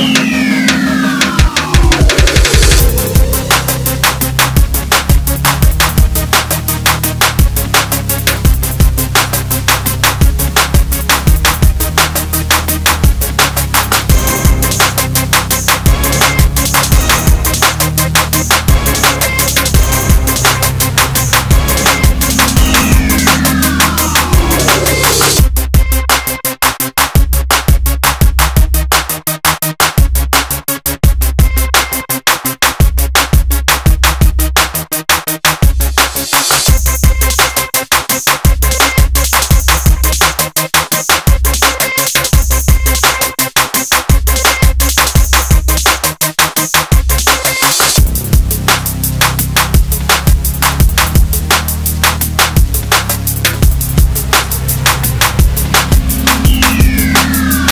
Musik